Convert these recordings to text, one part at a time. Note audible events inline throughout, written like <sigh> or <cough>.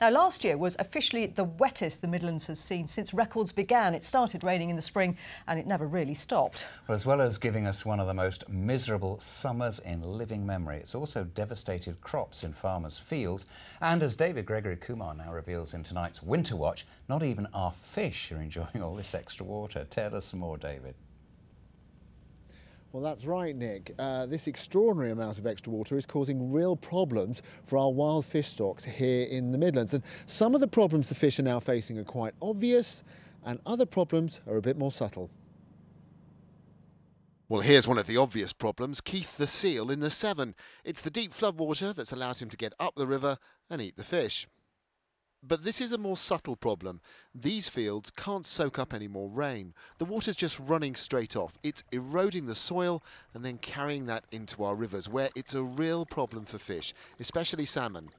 Now, last year was officially the wettest the Midlands has seen since records began. It started raining in the spring and it never really stopped. Well, as well as giving us one of the most miserable summers in living memory, it's also devastated crops in farmers' fields. And as David Gregory Kumar now reveals in tonight's Winterwatch, not even our fish are <laughs> enjoying all this extra water. Tell us some more, David. Well, that's right, Nick. Uh, this extraordinary amount of extra water is causing real problems for our wild fish stocks here in the Midlands. And some of the problems the fish are now facing are quite obvious, and other problems are a bit more subtle. Well, here's one of the obvious problems Keith the seal in the Severn. It's the deep floodwater that's allowed him to get up the river and eat the fish. But this is a more subtle problem. These fields can't soak up any more rain. The water's just running straight off. It's eroding the soil and then carrying that into our rivers, where it's a real problem for fish, especially salmon.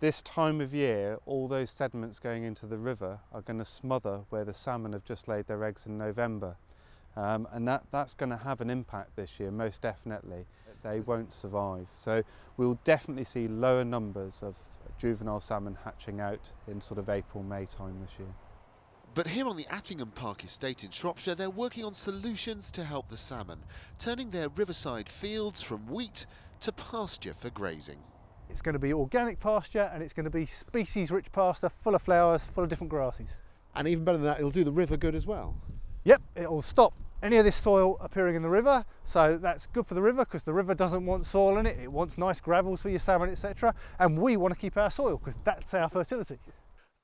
This time of year, all those sediments going into the river are going to smother where the salmon have just laid their eggs in November. Um, and that, that's going to have an impact this year, most definitely. They won't survive. So we'll definitely see lower numbers of juvenile salmon hatching out in sort of April, May time this year. But here on the Attingham Park estate in Shropshire, they're working on solutions to help the salmon, turning their riverside fields from wheat to pasture for grazing. It's going to be organic pasture and it's going to be species-rich pasture, full of flowers, full of different grasses. And even better than that, it'll do the river good as well. Yep, it'll stop any of this soil appearing in the river so that's good for the river because the river doesn't want soil in it it wants nice gravels for your salmon etc and we want to keep our soil because that's our fertility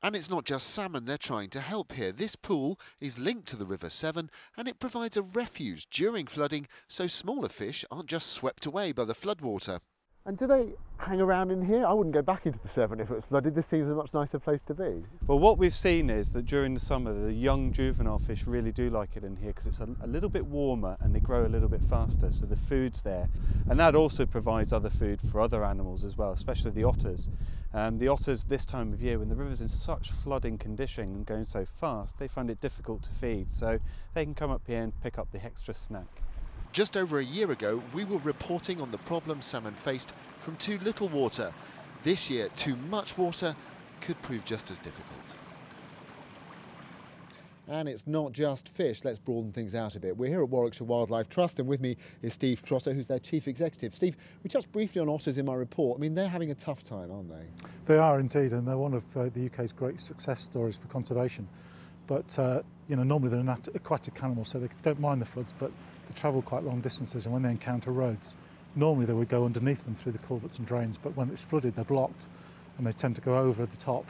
and it's not just salmon they're trying to help here. This pool is linked to the River Severn and it provides a refuge during flooding so smaller fish aren't just swept away by the floodwater. And do they hang around in here? I wouldn't go back into the Severn if it was flooded. This seems a much nicer place to be. Well, what we've seen is that during the summer, the young juvenile fish really do like it in here because it's a, a, little bit warmer and they grow a little bit faster, so the food's there. And that also provides other food for other animals as well, especially the otters. Um, the otters this time of year, when the river's in such flooding condition and going so fast, they find it difficult to feed, so they can come up here and pick up the extra snack. Just over a year ago, we were reporting on the problem salmon faced from too little water. This year, too much water could prove just as difficult. And it's not just fish. Let's broaden things out a bit. We're here at Warwickshire Wildlife Trust, and with me is Steve Trotter, who's their chief executive. Steve, we touched briefly on otters in my report. I mean, they're having a tough time, aren't they? They are indeed, and they're one of uh, the UK's great success stories for conservation. But uh, you know, normally they're an aquatic animal, so they don't mind the floods, but they travel quite long distances, and when they encounter roads, normally they would go underneath them through the culverts and drains, but when it's flooded, they're blocked, and they tend to go over the top,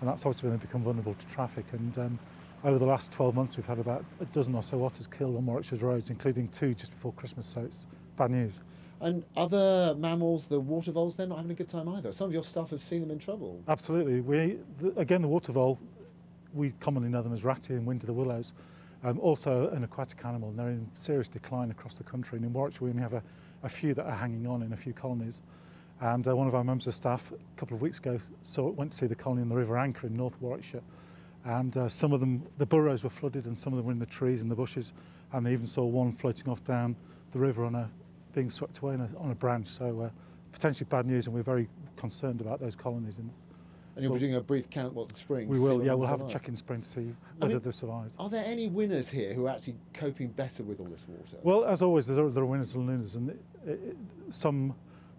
and that's obviously when they become vulnerable to traffic. And um, over the last 12 months, we've had about a dozen or so otters killed on Warwickshire's roads, including two just before Christmas, so it's bad news. And other mammals, the water voles, they're not having a good time either. Some of your staff have seen them in trouble. Absolutely. We, the, again, the water vole we commonly know them as ratty and wind of the willows, um, also an aquatic animal, and they're in serious decline across the country. And in Warwickshire, we only have a, a few that are hanging on in a few colonies. And uh, one of our members of staff a couple of weeks ago saw, went to see the colony in the River Anker in North Warwickshire. And uh, some of them, the burrows were flooded and some of them were in the trees and the bushes. And they even saw one floating off down the river on a, being swept away on a, on a branch. So uh, potentially bad news and we're very concerned about those colonies in, and you'll be doing a brief count what the spring. We will, yeah, we'll have a check in spring to see whether I mean, they've survived. Are there any winners here who are actually coping better with all this water? Well, as always, there are, there are winners and losers, and it, it, some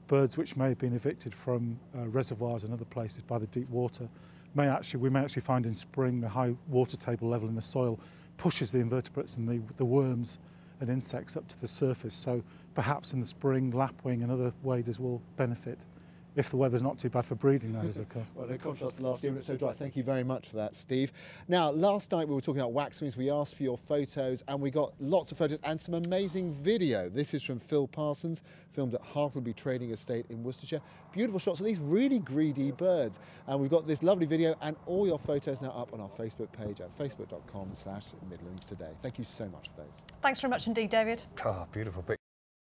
birds which may have been evicted from uh, reservoirs and other places by the deep water may actually we may actually find in spring the high water table level in the soil pushes the invertebrates and the, the worms and insects up to the surface. So perhaps in the spring, lapwing and other waders will benefit if the weather's not too bad for breeding, that is, of course. well, the contrast to last year it's so dry. Thank you very much for that, Steve. Now, last night we were talking about waxwings. We asked for your photos, and we got lots of photos and some amazing video. This is from Phil Parsons, filmed at Hartlebury Trading Estate in Worcestershire. Beautiful shots of these really greedy birds. And we've got this lovely video and all your photos now up on our Facebook page at facebook.com slash Midlands Today. Thank you so much for those. Thanks very much indeed, David. Oh, beautiful picture.